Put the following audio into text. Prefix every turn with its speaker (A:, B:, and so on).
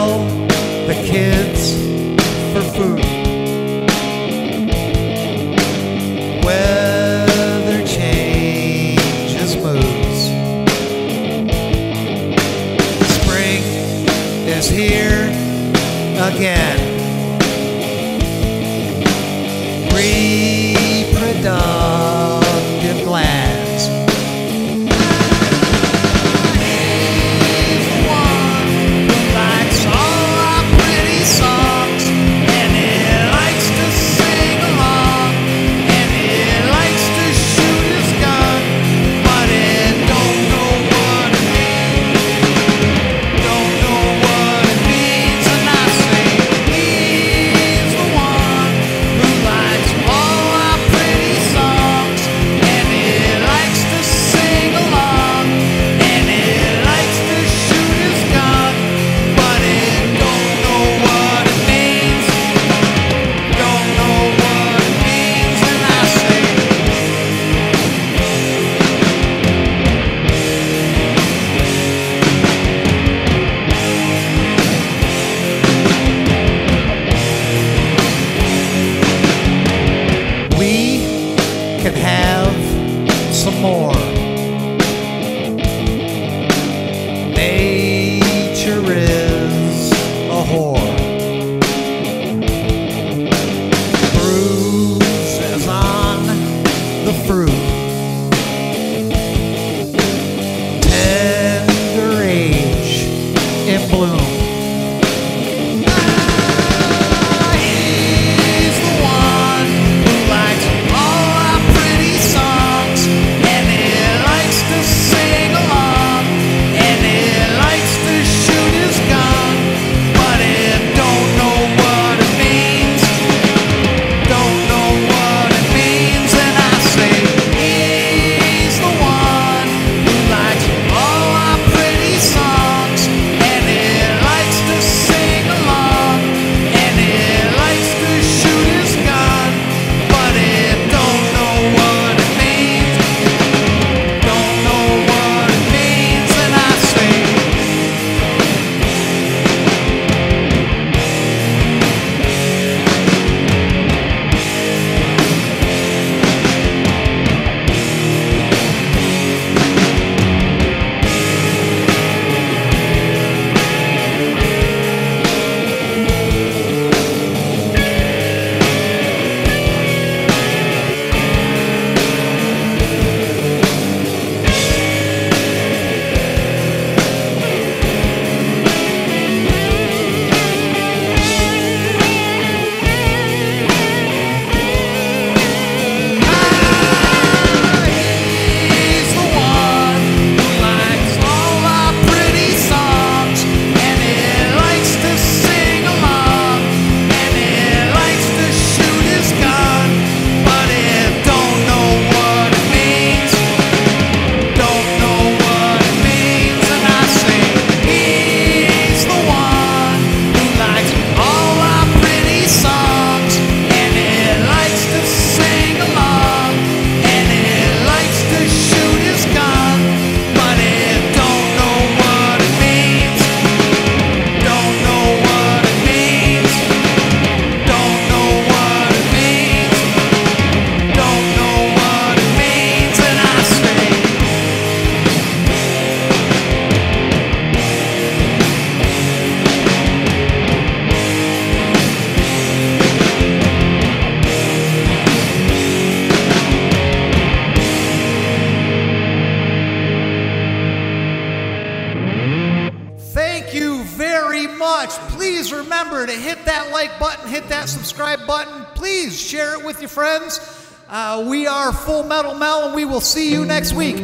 A: sell the kids for food. Weather changes moods. Spring is here again. Reproduce. some more. much. Please remember to hit that like button, hit that subscribe button. Please share it with your friends. Uh, we are Full Metal Mel, and we will see you next week.